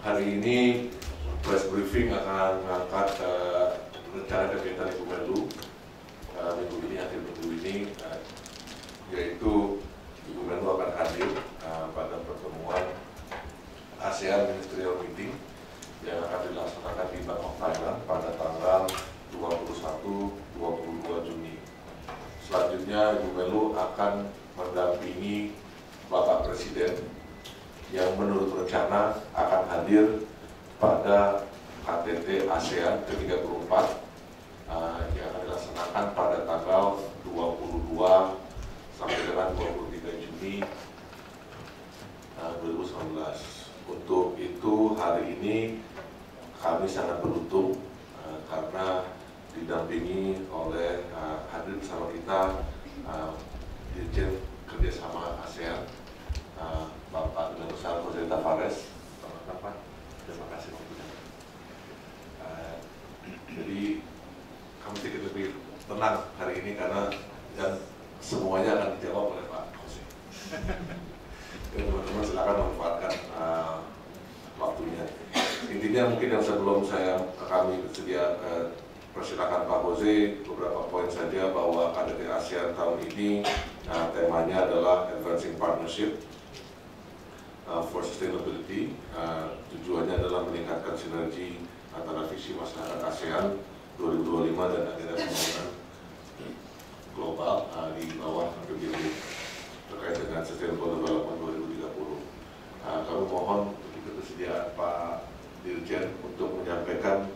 hari ini press briefing akan mengangkat uh, rencana kegiatan Ibu Menlu uh, minggu ini, akhir minggu ini, uh, yaitu Ibu Menlu akan hadir uh, pada pertemuan ASEAN Ministerial Meeting yang akan dilaksanakan di Bangkok, Thailand pada tanggal 21-22 Juni. Selanjutnya Ibu Menlu akan mendampingi Bapak Presiden yang menurut rencana akan hadir pada KTT ASEAN ke-34 uh, yang akan dilaksanakan pada tanggal 22 sampai dengan 23 Juni uh, 2019. Untuk itu hari ini kami sangat beruntung uh, karena didampingi oleh uh, hadir bersama kita uh, Dirjen Kerjasama ASEAN uh, Bapak Duta Besar Jose Tavares. Selamat datang, Terima kasih waktunya. Uh, jadi kami sedikit lebih tenang hari ini karena dan semuanya akan dijawab oleh Pak Jose. Jadi teman-teman silakan memanfaatkan uh, waktunya. Intinya mungkin yang sebelum saya kami bersedia uh, persilakan Pak Jose beberapa poin saja bahwa KDT ASEAN tahun ini uh, temanya adalah Advancing Partnership uh, for Sustainability. Uh, tujuannya adalah meningkatkan sinergi antara visi masyarakat ASEAN 2025 dan agenda pembangunan global uh, di bawah terkait dengan Sustainable Development 2030. Uh, kami mohon ketersediaan Pak Dirjen untuk menyampaikan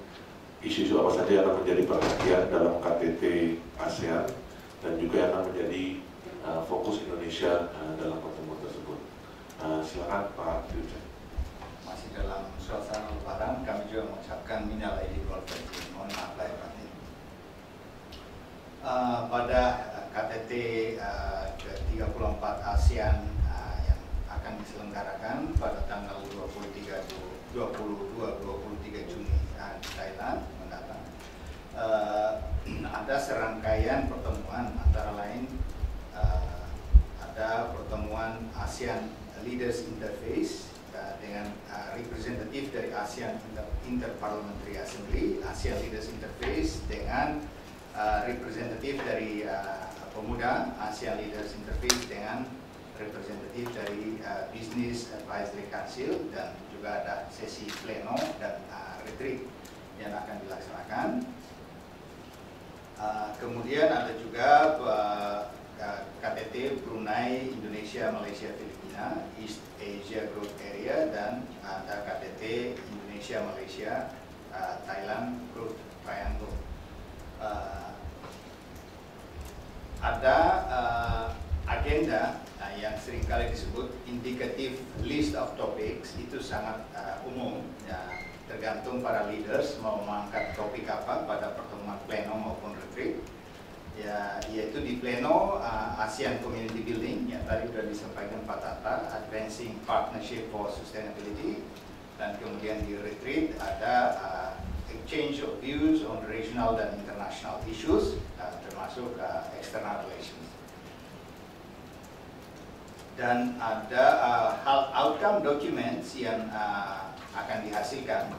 isu-isu apa saja yang akan menjadi perhatian dalam KTT ASEAN dan juga yang akan menjadi uh, fokus Indonesia uh, dalam pertemuan tersebut. Uh, silakan Pak Dirjen. Masih dalam suasana lebaran, kami juga mengucapkan minal aidin wal faizin. Mohon maaf lahir batin. Uh, pada KTT uh, ke-34 ASEAN uh, yang akan diselenggarakan pada tanggal 23 22-23 Juni uh, di Thailand mendatang. Ada serangkaian pertemuan antara lain ada pertemuan ASEAN Leaders Interface dengan representatif dari ASEAN Inter Interparliamentary Assembly, ASEAN Leaders Interface dengan representatif dari uh, pemuda, ASEAN Leaders Interface dengan representatif dari uh, Business Advisory Council dan juga ada sesi pleno dan uh, retreat yang akan dilaksanakan. Uh, kemudian ada juga uh, KTT Brunei, Indonesia, Malaysia, Filipina, East Asia Growth Area dan ada KTT Indonesia, Malaysia, uh, Thailand Growth Triangle. Uh, ada uh, agenda uh, yang sering kali disebut indicative list of topics. Itu sangat uh, umum ya, tergantung para leaders mau mengangkat topik apa pada pertemuan pleno maupun retreat. Ya yaitu di pleno uh, ASEAN Community Building yang tadi sudah disampaikan Pak Tata Advancing Partnership for Sustainability. Dan kemudian di retreat ada uh, exchange of views on regional dan international issues uh, termasuk uh, external relations. Dan ada uh, hal outcome documents yang akan dihasilkan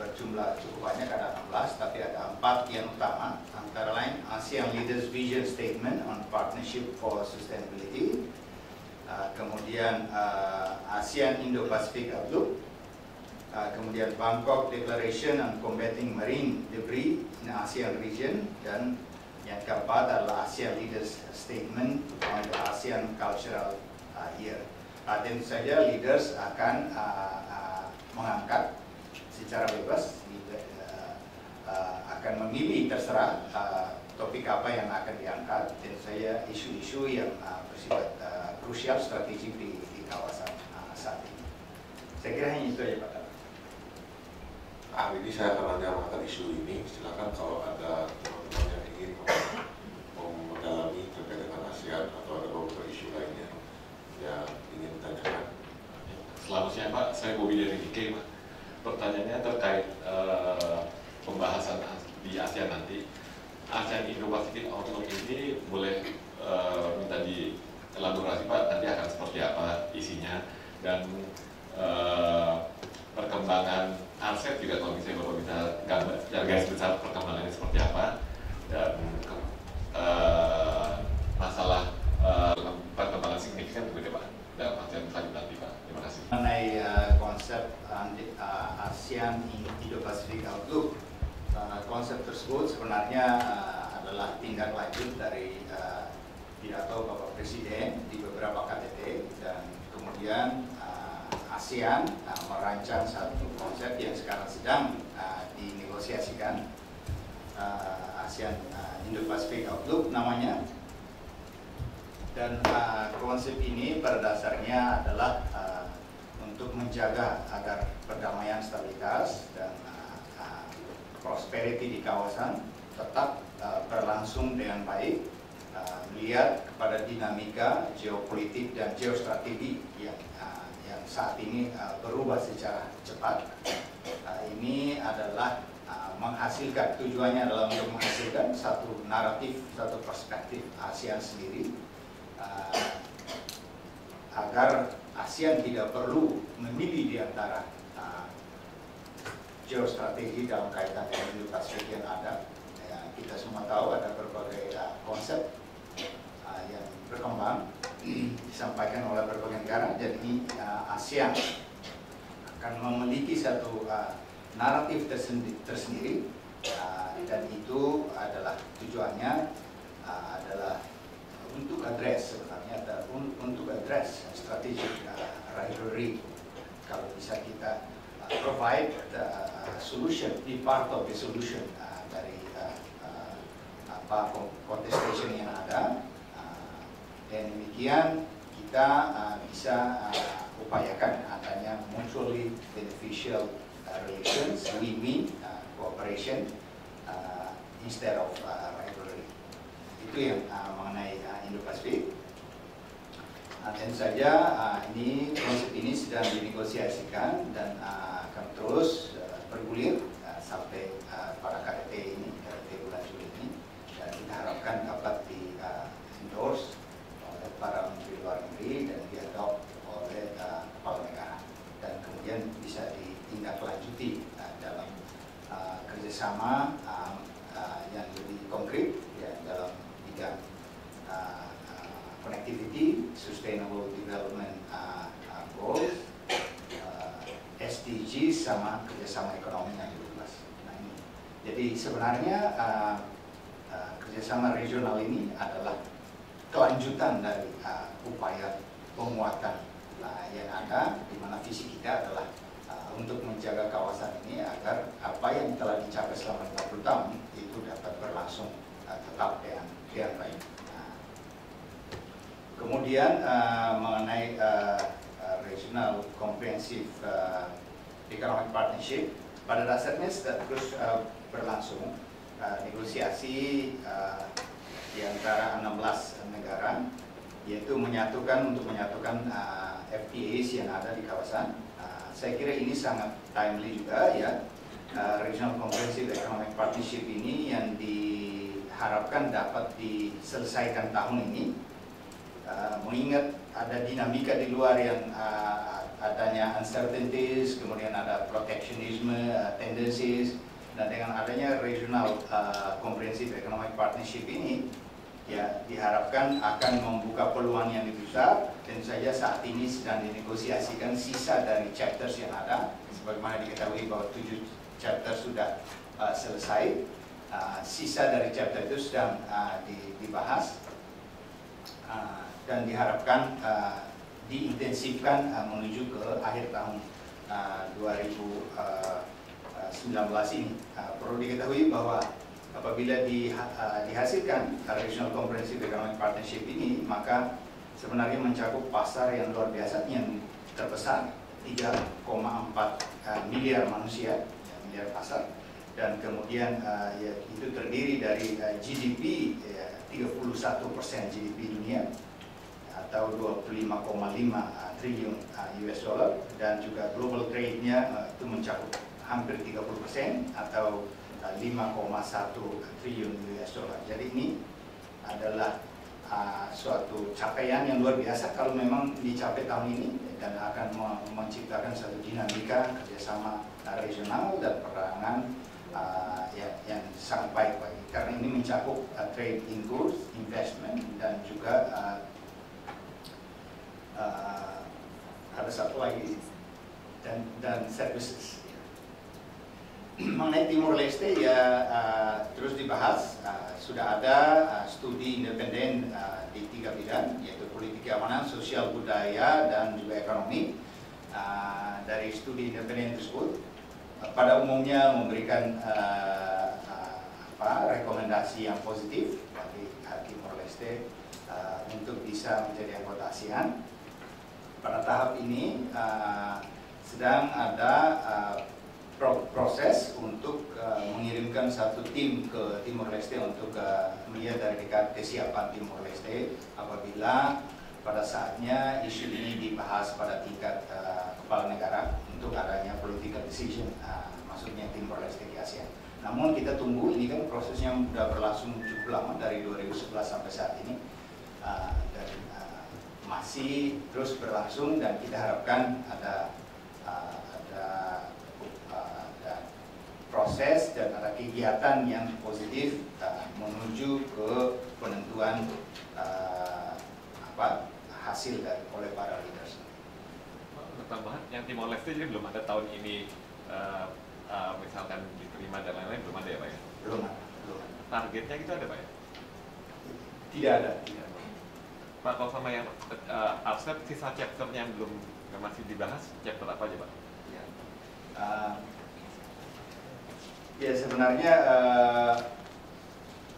berjumlah cukup banyak ada 16 tapi ada empat yang utama antara lain ASEAN Leaders Vision Statement on Partnership for Sustainability uh, kemudian uh, ASEAN Indo-Pacific Outlook uh, kemudian Bangkok Declaration on Combating Marine Debris in ASEAN Region dan yang keempat adalah ASEAN Leaders Statement on the ASEAN Cultural uh, Year. Uh, tentu saja leaders akan uh, uh, mengangkat secara bebas, uh, uh, akan memilih terserah uh, topik apa yang akan diangkat. Tentu saja isu-isu yang uh, bersifat uh, krusial strategik di, di kawasan uh, saat ini. Saya kira hanya itu aja Pak. Ah, ini saya akan hanya isu ini. Silakan kalau ada teman-teman yang ingin mendalami terkait dengan ASEAN atau ada beberapa isu lainnya yang ingin tanyakan. Selamat siang Pak, saya Bobi dari Nike Pak. Pertanyaannya terkait uh, pembahasan di ASEAN nanti. ASEAN Indo-Pacific Outlook ini boleh uh, minta dielaborasi Pak, nanti akan seperti apa isinya dan uh, perkembangan aset juga kalau misalnya Bapak bisa gambar garis besar perkembangannya seperti apa dan uh, masalah uh, perkembangan signifikan begitu Pak dalam ASEAN selanjutnya nanti Pak. Terima kasih. Mengenai uh, konsep uh, ASEAN Indo-Pacific Outlook, uh, konsep tersebut sebenarnya uh, adalah tindak lanjut dari uh, pidato Bapak Presiden di beberapa KTT dan kemudian ASEAN uh, merancang satu konsep yang sekarang sedang uh, dinegosiasikan. Uh, ASEAN uh, Indo-Pacific Outlook namanya. Dan uh, konsep ini pada dasarnya adalah uh, untuk menjaga agar perdamaian stabilitas dan uh, uh, prosperity di kawasan tetap uh, berlangsung dengan baik. Uh, melihat kepada dinamika geopolitik dan geostrategi yang saat ini uh, berubah secara cepat. Uh, ini adalah uh, menghasilkan tujuannya adalah untuk menghasilkan satu naratif, satu perspektif ASEAN sendiri uh, agar ASEAN tidak perlu memilih di antara geostrategi dalam kaitan dengan Indo-Pasifik yang ada. Ya, kita semua tahu ada berbagai uh, konsep uh, yang berkembang disampaikan oleh berbagai negara jadi uh, ASEAN akan memiliki satu uh, naratif tersendiri, tersendiri. Uh, dan itu adalah tujuannya uh, adalah untuk address sebenarnya un, untuk address strategic uh, rivalry. Kalau bisa kita uh, provide uh, solution be part of the solution uh, dari uh, uh, apa contestation yang ada dan demikian kita uh, bisa uh, upayakan adanya mutually beneficial uh, relations, win-win uh, cooperation uh, instead of uh, rivalry. Itu yang uh, mengenai uh, Indo-Pasifik. Uh, tentu saja uh, ini konsep ini sedang dinegosiasikan dan uh, akan terus uh, bergulir uh, sampai uh, pada KTT ini, KTT bulan Juli ini dan kita harapkan dapat di uh, endorse para menteri luar negeri dan diadop oleh uh, kepala negara dan kemudian bisa ditindaklanjuti uh, dalam uh, kerjasama uh, uh, yang lebih konkret ya, dalam bidang uh, uh, connectivity, sustainable development uh, uh, goals, uh, SDG sama kerjasama ekonomi yang lebih luas. Nah, ini. Jadi sebenarnya uh, uh, kerjasama regional ini adalah kelanjutan dari uh, upaya penguatan uh, yang ada di mana visi kita adalah uh, untuk menjaga kawasan ini agar apa yang telah dicapai selama 50 tahun itu dapat berlangsung uh, tetap dengan dengan baik. Nah, kemudian uh, mengenai uh, uh, regional comprehensive uh, economic partnership pada dasarnya terus uh, berlangsung uh, negosiasi uh, di antara 16 negara yaitu menyatukan untuk menyatukan uh, FTAs yang ada di kawasan. Uh, saya kira ini sangat timely juga ya. Uh, Regional Comprehensive Economic Partnership ini yang diharapkan dapat diselesaikan tahun ini. Uh, mengingat ada dinamika di luar yang uh, adanya uncertainties, kemudian ada protectionism uh, tendencies, dan dengan adanya Regional uh, Comprehensive Economic Partnership ini, ya diharapkan akan membuka peluang yang lebih besar dan saja saat ini sedang dinegosiasikan sisa dari chapters yang ada. Sebagaimana diketahui bahwa tujuh chapter sudah uh, selesai. Uh, sisa dari chapter itu sedang uh, dibahas. Uh, dan diharapkan uh, diintensifkan uh, menuju ke akhir tahun uh, 2019 ini. Uh, perlu diketahui bahwa apabila di, uh, dihasilkan Regional Comprehensive Economic Partnership ini maka sebenarnya mencakup pasar yang luar biasa yang terbesar 3,4 uh, miliar manusia ya, miliar pasar. Dan kemudian uh, ya, itu terdiri dari uh, GDP ya, 31 persen GDP dunia atau 25,5 uh, triliun uh, US dollar. Dan juga global trade-nya uh, itu mencakup hampir 30 persen atau 5,1 triliun US dollar. Jadi ini adalah uh, suatu capaian yang luar biasa kalau memang dicapai tahun ini dan akan menciptakan satu dinamika kerjasama regional dan perangan uh, ya, yang sangat baik bagi karena ini mencakup uh, trade in goods, investment dan juga uh, uh, ada satu lagi dan dan services. Mengenai Timur Leste ya uh, terus dibahas uh, sudah ada uh, studi independen uh, di tiga bidang yaitu politik keamanan, sosial budaya dan juga ekonomi. Uh, dari studi independen tersebut uh, pada umumnya memberikan uh, uh, apa, rekomendasi yang positif bagi Timor Leste uh, untuk bisa menjadi anggota ASEAN. Pada tahap ini uh, sedang ada uh, proses untuk uh, mengirimkan satu tim ke Timor Leste untuk uh, melihat dari dekat kesiapan Timor Leste apabila pada saatnya isu ini dibahas pada tingkat uh, kepala negara untuk adanya political decision uh, maksudnya Timor Leste di Asia. Namun kita tunggu ini kan prosesnya sudah berlangsung cukup lama dari 2011 sampai saat ini uh, dan uh, masih terus berlangsung dan kita harapkan ada proses dan ada kegiatan yang positif uh, menuju ke penentuan uh, apa hasil dari oleh para leaders. Tambahan yang Timor Leste jadi belum ada tahun ini uh, uh, misalkan diterima dan lain-lain belum ada ya pak ya? Belum ada. Belum ada. Targetnya gitu ada pak ya? Tidak ada. Tidak ada. Pak kalau sama yang uh, Arsep sisa chapternya yang belum yang masih dibahas chapter apa aja pak? Ya. Uh, Ya sebenarnya uh,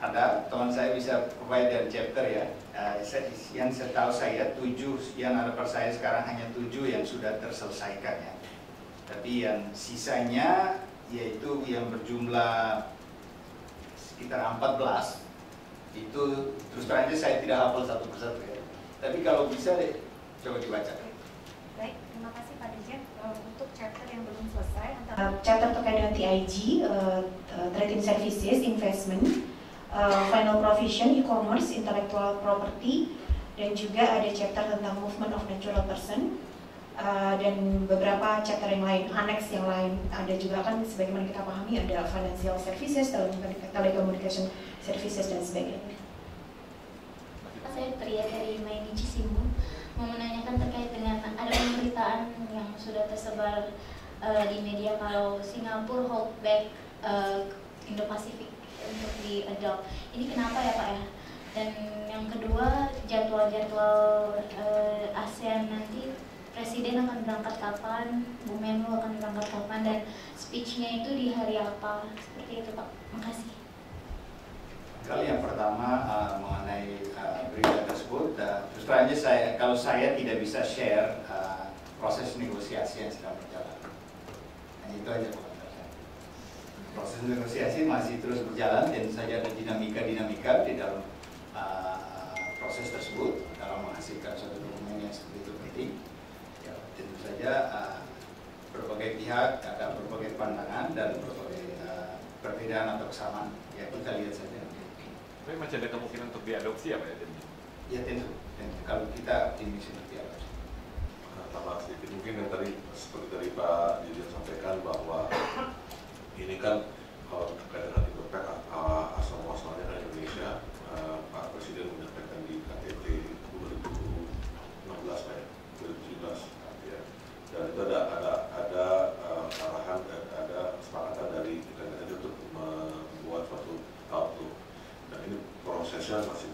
ada teman saya bisa provide dari chapter ya. Uh, yang setahu saya tujuh yang ada per saya sekarang hanya tujuh yang sudah terselesaikan ya. Tapi yang sisanya yaitu yang berjumlah sekitar 14 itu terus terang saya tidak hafal satu persatu ya. Tapi kalau bisa deh coba dibaca. Baik, terima kasih Pak Dirjen uh, untuk chapter yang belum selesai. Uh, chapter terkait dengan TIG, uh, Trade in Services, Investment, uh, Final Provision, E-commerce, Intellectual Property, dan juga ada chapter tentang Movement of Natural Person, uh, dan beberapa chapter yang lain, annex yang lain. Ada juga kan sebagaimana kita pahami ada Financial Services, Telecommunication Services, dan sebagainya. Saya Tria dari Mainichi Simbun mau menanyakan terkait dengan ada pemberitaan yang sudah tersebar uh, di media kalau Singapura hold back uh, Indo-Pasifik untuk di adopt. Ini kenapa ya Pak ya? Dan yang kedua jadwal-jadwal uh, ASEAN nanti Presiden akan berangkat kapan, Bu Menlu akan berangkat kapan, dan speechnya itu di hari apa? Seperti itu Pak. Makasih. Kali yang pertama uh, mengenai uh, berita tersebut, uh, terus terang saya kalau saya tidak bisa share proses negosiasi yang sedang berjalan. Nah, itu aja komentar saya. Proses negosiasi masih terus berjalan dan saja ada dinamika-dinamika di dalam uh, proses tersebut dalam menghasilkan suatu dokumen yang seperti itu penting. Ya, tentu saja uh, berbagai pihak ada berbagai pandangan dan berbagai uh, perbedaan atau kesamaan. Ya kita lihat saja. Tapi masih ada kemungkinan untuk diadopsi Pak ya? Ya tentu, tentu. Kalau kita optimis untuk diadopsi. Tambah sedikit. Mungkin yang tadi seperti tadi Pak Dirjen sampaikan bahwa ini kan kalau terkait dengan IPPEC asal muasalnya dari Indonesia, uh, Pak Presiden menyampaikan di KTT 2016 Pak ya, 2017 ya. Dan itu ada ada ada uh, arahan dan ada kesepakatan dari KTT untuk membuat suatu outlook dan ini prosesnya masih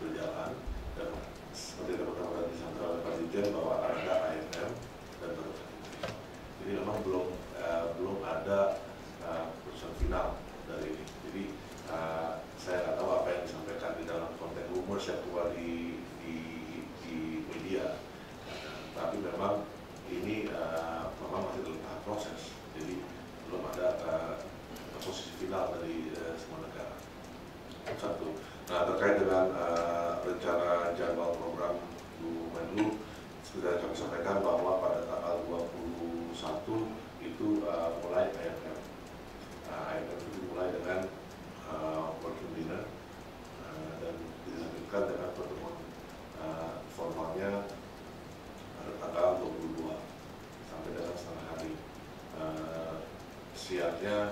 yeah.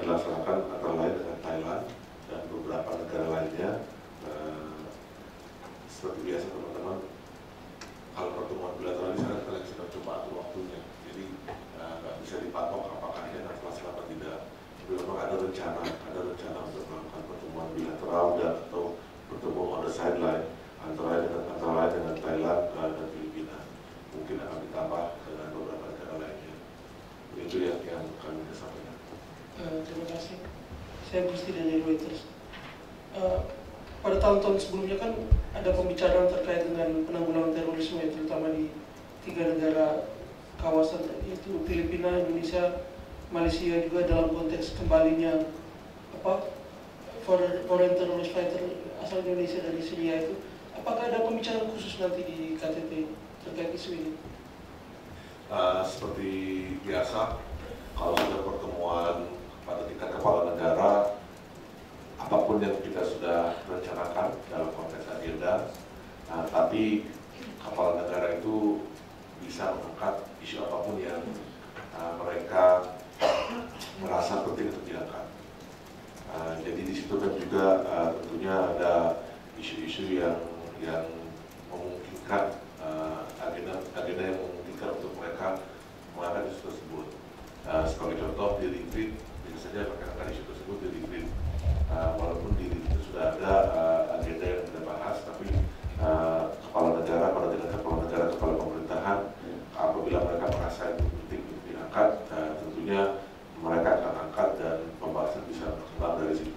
Dan ini akan dilaksanakan antara lain dengan Thailand dan beberapa negara lainnya uh, seperti biasa teman-teman kalau pertemuan bilateral ini sekarang kalian sudah coba atur waktunya jadi nggak uh, bisa dipatok apakah ini akan terlaksana atau tidak tapi memang ada rencana ada rencana untuk melakukan pertemuan bilateral dan atau pertemuan on the sideline antara lain dengan antara lain dengan Thailand uh, dan Filipina mungkin akan ditambah dengan beberapa negara lainnya itu yang yang kami sampaikan. Uh, terima kasih. Saya Gusti dari Reuters. Uh, pada tahun-tahun sebelumnya kan ada pembicaraan terkait dengan penanggulangan terorisme ya, terutama di tiga negara kawasan yaitu Filipina, Indonesia, Malaysia juga dalam konteks kembalinya apa foreign terrorist fighter asal Indonesia dari Syria itu apakah ada pembicaraan khusus nanti di KTT terkait isu ini? Uh, seperti biasa, kalau ada pertemuan pada tingkat kepala yang kita sudah rencanakan dalam konteks agenda, uh, tapi kepala negara itu bisa mengangkat isu apa pun yang uh, mereka merasa penting untuk diangkat. Uh, jadi di situ kan juga uh, tentunya ada isu-isu yang yang memungkinkan uh, agenda agenda yang memungkinkan untuk mereka mengangkat isu tersebut. Uh, sebagai contoh di retreat bisa saja mereka angkat isu tersebut di retreat. Uh, walaupun di retreat itu sudah ada uh, agenda yang kita bahas, tapi uh, kepala negara, pada tingkat kepala negara, kepala pemerintahan, apabila mereka merasa itu penting untuk diangkat, uh, tentunya mereka akan angkat dan pembahasan bisa berkembang dari situ.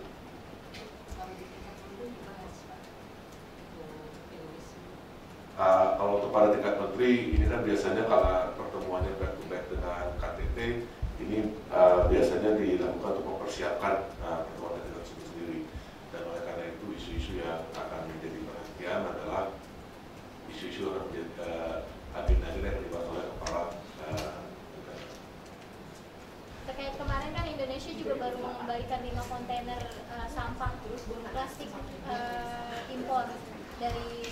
Uh, kalau untuk pada tingkat menteri, ini kan biasanya kalau pertemuannya back to back dengan KTT, ini uh, biasanya dilakukan untuk mempersiapkan uh, pertemuan tingkat itu sendiri. Dan oleh karena itu isu-isu yang akan menjadi perhatian adalah isu-isu yang menjadi uh, agenda-agenda yang dibahas oleh kepala uh, terkait kemarin kan Indonesia juga baru mengembalikan lima kontainer uh, sampah plastik uh, impor dari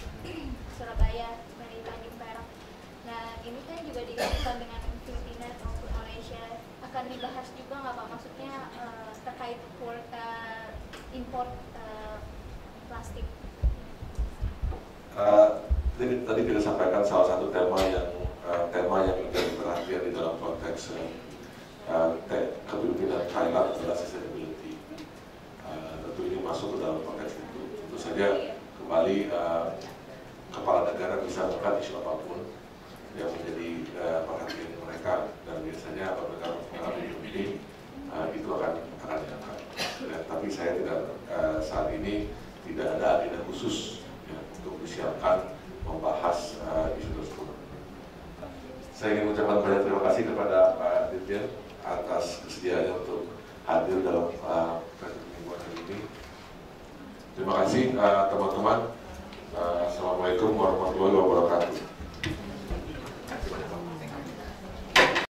Surabaya dari Tanjung Perak. Nah ini kan juga dilakukan dengan Filipina maupun Malaysia. Akan dibahas juga nggak pak? Maksudnya uh, terkait port, uh, import uh, plastik. Uh, tadi, tadi kita sampaikan salah satu tema yang uh, tema yang menjadi perhatian di dalam konteks uh, kepemimpinan Thailand adalah sustainability. Uh, tentu ini masuk ke dalam konteks itu. Tentu saja kembali uh, kepala negara bisa mengangkat isu apa pun yang menjadi uh, perhatian mereka dan biasanya apabila mengalami penting uh, itu akan akan diangkat. Ya, tapi saya tidak uh, saat ini tidak ada agenda khusus ya, untuk disiapkan membahas uh, isu tersebut. Saya ingin mengucapkan banyak terima kasih kepada Pak Dirjen atas kesediaannya untuk hadir dalam uh, mingguan ini. Terima kasih teman-teman. Uh, uh, Assalamualaikum warahmatullahi wabarakatuh.